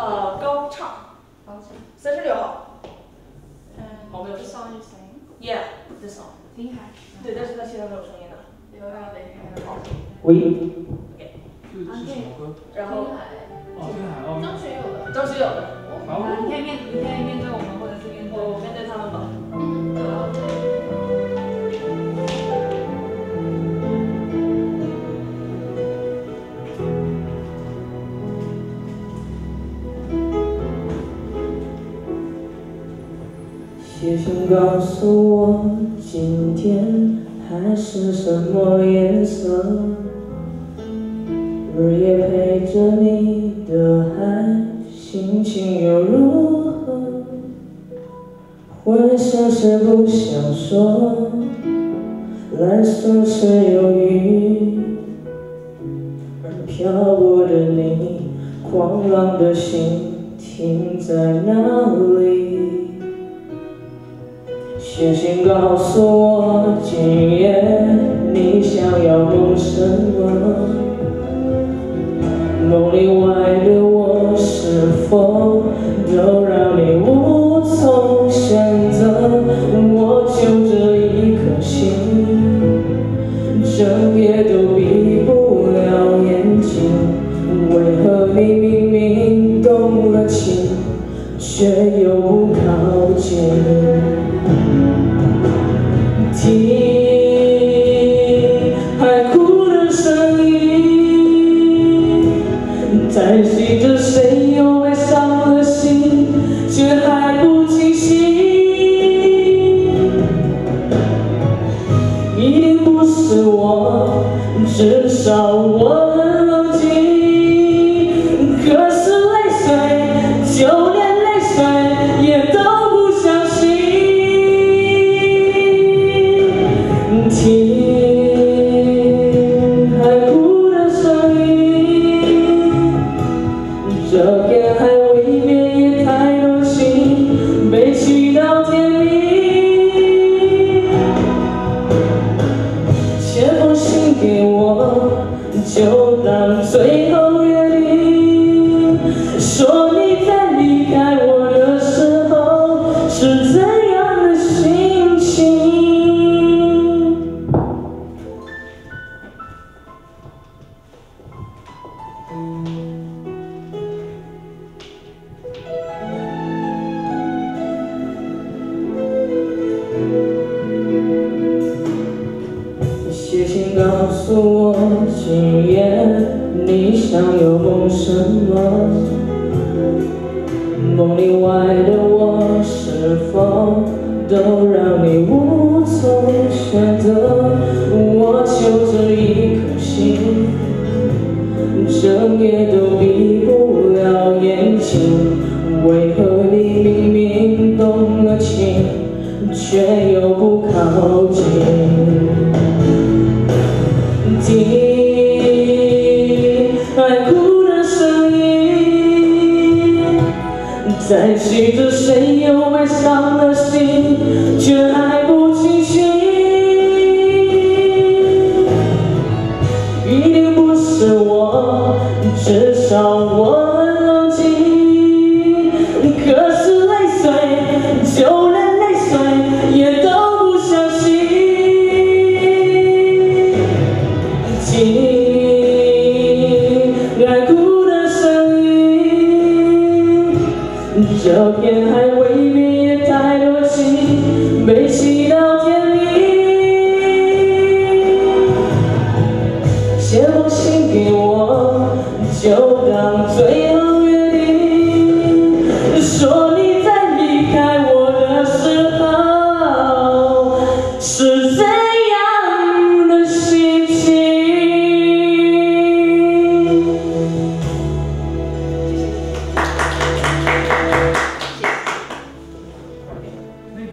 呃，高唱，高唱，三十六号。嗯，好，没有这首有声音。Yeah，this song。听海。对，但是他现在没有声音了。流浪的海。好。喂。这是什么歌？然后。哦，天海哦。张学友的。张学友的。好。你可以面，你可以面对我们，或者是面对。我面对他们吧。写信告诉我，今天海是什么颜色？日夜陪着你的海，心情又如何？灰色是不想说，蓝色是忧郁，而漂泊的你，狂浪的心停在哪里？写信告诉我，今夜你想要梦什么？梦里外的我，是否都让你无从选择？我就这一颗心，整夜都闭不了眼睛。为何你明明动了情，却又不靠近？叹息着谁又被伤了心，却还不清醒。一定不是我，至少就当最后约定，说你在离开我的时候是怎样的心情。写信告诉我，今夜你想要梦什么？梦里外的我，是否都让你无从选择？我就这一颗心，整夜都闭不了眼睛。为何你明明动了情，却又不靠近？叹息着谁又被伤了心，却还不清醒。一定不是我，至少我这片海